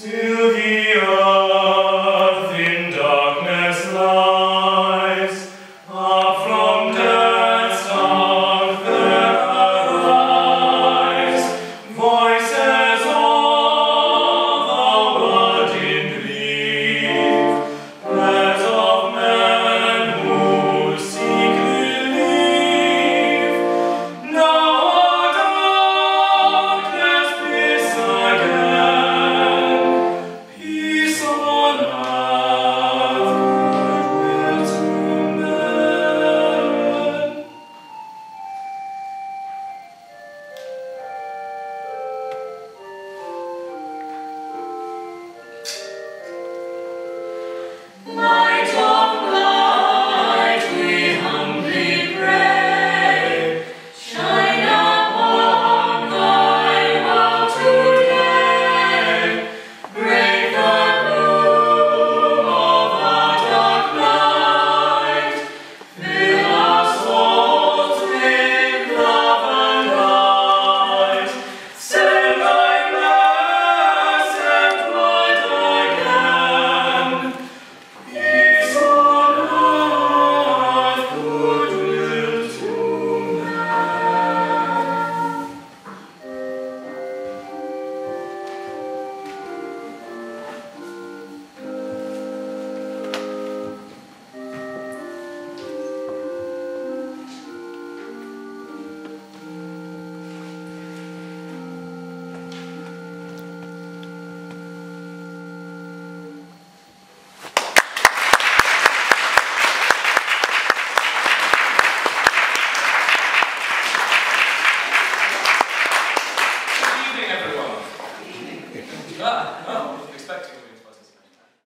to the